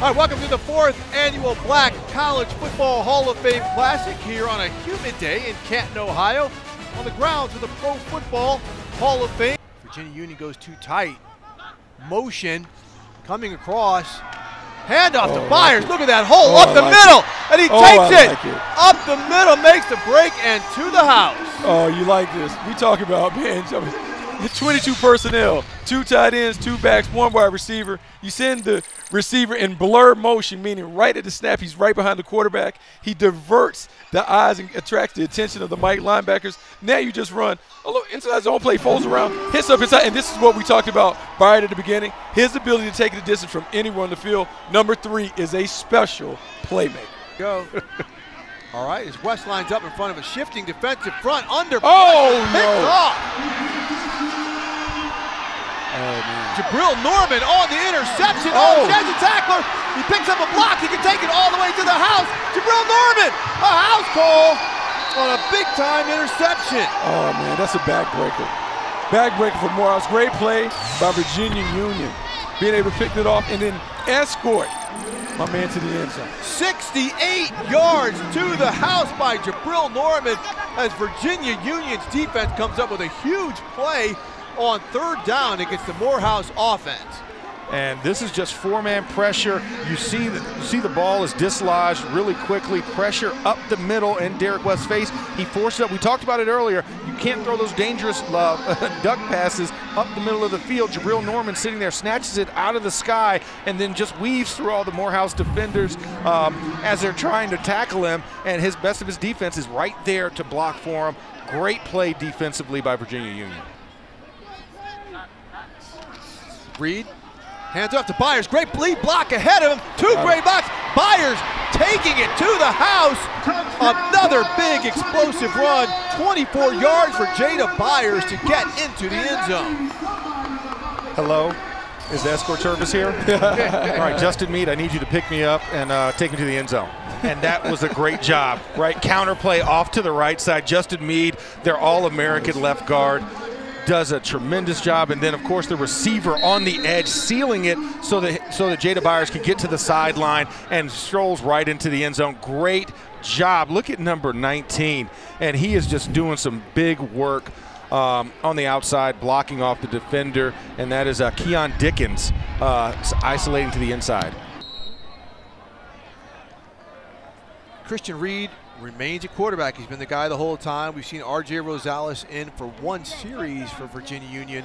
All right, welcome to the fourth annual Black College Football Hall of Fame Classic here on a humid day in Canton, Ohio, on the grounds of the Pro Football Hall of Fame. Virginia Union goes too tight. Motion coming across. Hand off Oh, to Byers. like Look at that hole Oh, up the like middle. And he Oh, takes it. like it. Up the middle, makes the break, and to the house. Oh, you like this. We talk about, man, the 22 personnel, two tight ends, two backs, one wide receiver. You send the receiver in blur motion, meaning right at the snap, he's right behind the quarterback. He diverts the eyes and attracts the attention of the Mike linebackers. Now you just run a little inside zone play, folds around, hits up inside. And this is what we talked about right at the beginning. His ability to take the distance from anywhere on the field. Number three is a special playmaker. Go. All right, as West lines up in front of a shifting defensive front under. Oh, no. off. Oh, man. Jabril Norman on the interception. Oh. Oh, Shed's a tackler. He picks up a block. He can take it all the way to the house. Jabril Norman, a house call on a big time interception. Oh man, that's a backbreaker. Backbreaker for Morehouse. Great play by Virginia Union. Being able to pick it off and then escort my man to the end zone. 68 yards to the house by Jabril Norman as Virginia Union's defense comes up with a huge play on third down against the Morehouse offense. And this is just four-man pressure. You see, the, you see the ball is dislodged really quickly. Pressure up the middle in Derek West's face. He forced it up. We talked about it earlier. You can't throw those dangerous uh, duck passes up the middle of the field. Jabril Norman sitting there snatches it out of the sky and then just weaves through all the Morehouse defenders um, as they're trying to tackle him. And his best of his defense is right there to block for him. Great play defensively by Virginia Union. Reed hands off to Byers. Great lead block ahead of him. Two great blocks. Byers taking it to the house. Another big explosive run. 24 yards for Jada Byers to get into the end zone. Hello, is the escort service here? All right, Justin Mead, I need you to pick me up and uh, take me to the end zone. And that was a great job, right? Counterplay off to the right side. Justin Mead, their All-American left guard, does a tremendous job. And then, of course, the receiver on the edge, sealing it so that so that Jada Byers can get to the sideline and strolls right into the end zone. Great job. Look at number 19, and he is just doing some big work um, on the outside, blocking off the defender, and that is uh, Keon Dickens uh, isolating to the inside. Christian Reed remains a quarterback. He's been the guy the whole time. We've seen R.J. Rosales in for one series for Virginia Union,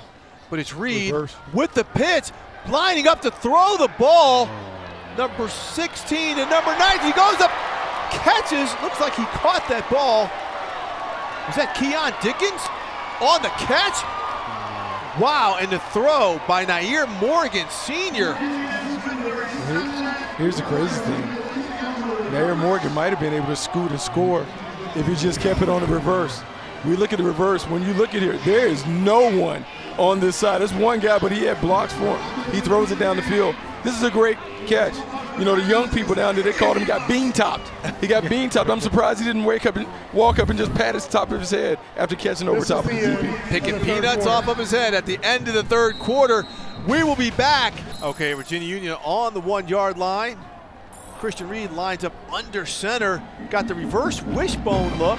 but it's Reed Reverse. with the pitch, lining up to throw the ball. Number 16 and number 9. He goes up, catches. Looks like he caught that ball. Was that Keon Dickens on the catch? Wow, and the throw by Nair Morgan Sr. Here's the crazy thing. Nair Morgan might have been able to scoot and score if he just kept it on the reverse. We look at the reverse. When you look at here, there is no one on this side. There's one guy, but he had blocks for him. He throws it down the field. This is a great catch. You know, the young people down there, they called him, he got bean topped. He got bean topped. I'm surprised he didn't wake up and walk up and just pat his top of his head after catching over top of the DB. picking peanuts off of his head at the end of the third quarter. We will be back. Okay, Virginia Union on the one yard line. Christian Reed lines up under center, got the reverse wishbone look.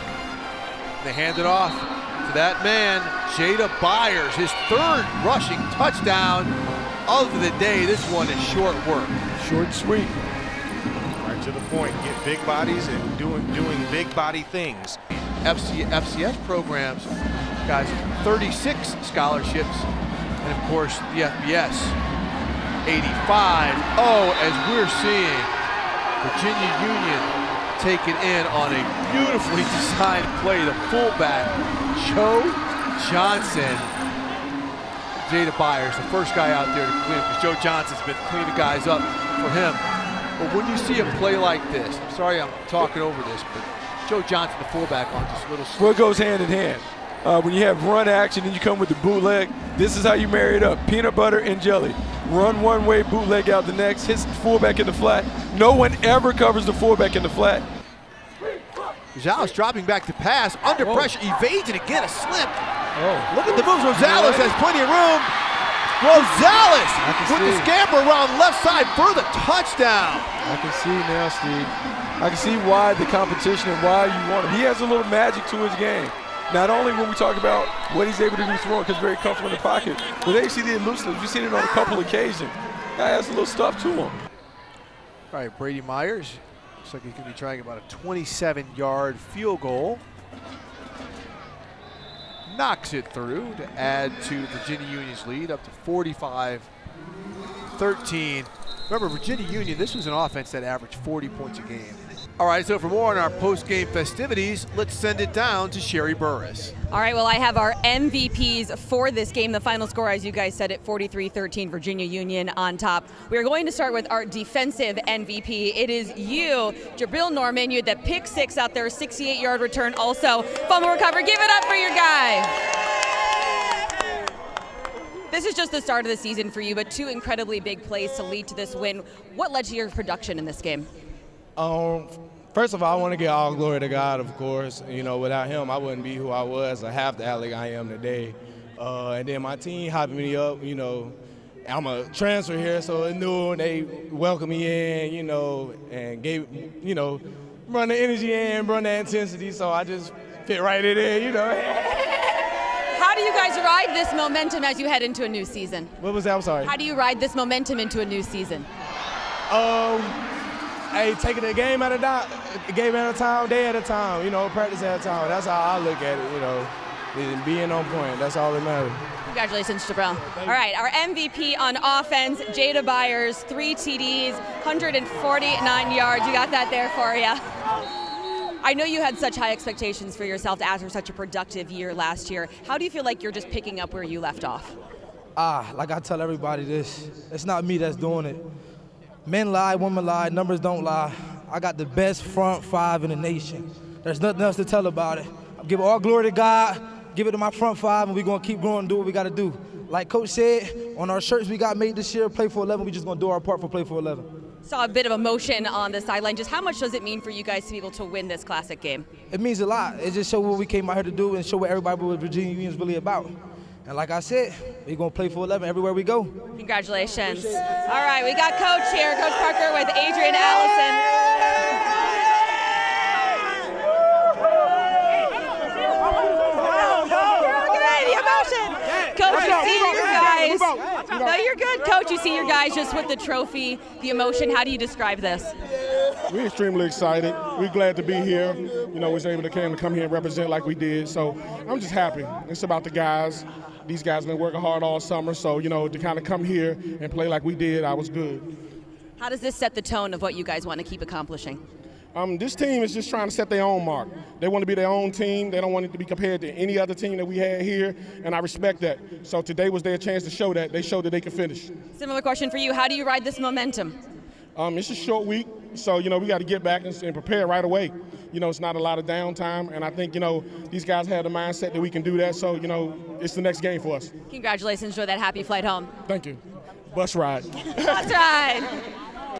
They hand it off to that man, Jada Byers, his third rushing touchdown of the day. This one is short work. Short sweet. Right to the point. Get big bodies and doing doing big body things. FC, FCS programs, guys, 36 scholarships, and of course the FBS, 85. Oh, as we're seeing, Virginia Union take it in on a beautifully designed play. The fullback, Joe Johnson. Jada Byers, the first guy out there to clean because Joe Johnson's been cleaning the guys up for him. But when you see a play like this, I'm sorry I'm talking over this, but Joe Johnson, the fullback, on just little Well, it goes hand in hand. Uh, when you have run action and you come with the bootleg, this is how you marry it up. Peanut butter and jelly. Run one way, bootleg out the next, hits the fullback in the flat. No one ever covers the fullback in the flat. Rosales dropping back to pass, under Oh. pressure, evades it again, a slip. Oh. Look at the moves. Rosales has plenty of room. Rosales with the see. scamper around left side for the touchdown. I can see now, Steve. I can see why the competition and why you want him. He has a little magic to his game. Not only when we talk about what he's able to do throwing, because very comfortable in the pocket, but they see the elusiveness. We've seen it on a couple occasions. Guy has a little stuff to him. All right, Brady Myers. Looks like he's going to be trying about a 27-yard field goal. Knocks it through to add to Virginia Union's lead up to 45-13. Remember, Virginia Union, this was an offense that averaged 40 points a game. All right, so for more on our post-game festivities, let's send it down to Sherry Burris. All right, well, I have our MVPs for this game. The final score, as you guys said it, 43 13, Virginia Union on top. We are going to start with our defensive MVP. It is you, Jabril Norman. You had that pick six out there, 68 yard return, also fumble recovery. Give it up for your guy. This is just the start of the season for you, but two incredibly big plays to lead to this win. What led to your production in this game? Um, first of all, I want to give all glory to God, of course. You know, without Him, I wouldn't be who I was or half the athlete I am today. Uh, and then my team hyping me up. You know, I'm a transfer here, so they knew and they welcomed me in. You know, and gave, you know, run the energy in, run the intensity. So I just fit right in there. You know. How do you guys ride this momentum as you head into a new season? what was that? I'm sorry. How do you ride this momentum into a new season? Um, hey, taking a game at a time, a game at a time, day at a time. You know, practice at a time. That's how I look at it. You know, and being on point. That's all that matters. Congratulations, Jabril. All right, our MVP on offense, Jada Byers, three TDs, 149 yards. You got that there for you. I know you had such high expectations for yourself after such a productive year last year. How do you feel like you're just picking up where you left off? Ah, like I tell everybody this, it's not me that's doing it. Men lie, women lie, numbers don't lie. I got the best front five in the nation. There's nothing else to tell about it. I give all glory to God, give it to my front five, and we're gonna keep growing and do what we gotta do. Like Coach said, on our shirts we got made this year, play for 11, we just gonna do our part for play for 11. Saw a bit of emotion on the sideline. Just how much does it mean for you guys to be able to win this classic game? It means a lot. It just show what we came out here to do and show what everybody what Virginia Union is really about. And like I said, we're gonna play for 11 everywhere we go. Congratulations. All right, we got Coach here, Coach Parker with Adrian Allison. Coach, see your guys. No, you're good, Coach. You see your guys just with the trophy, the emotion. How do you describe this? We're extremely excited. We're glad to be here. You know, we was able to come, come here and represent like we did. So I'm just happy. It's about the guys. These guys have been working hard all summer. So, you know, to kind of come here and play like we did, I was good. How does this set the tone of what you guys want to keep accomplishing? Um, this team is just trying to set their own mark. They want to be their own team. They don't want it to be compared to any other team that we had here, and I respect that. So today was their chance to show that. They showed that they could finish. Similar question for you. How do you ride this momentum? Um, it's a short week, so you know we got to get back and, and prepare right away. You know, it's not a lot of downtime, and I think you know these guys have the mindset that we can do that. So you know, it's the next game for us. Congratulations. Enjoy that happy flight home. Thank you. Bus ride. That's right.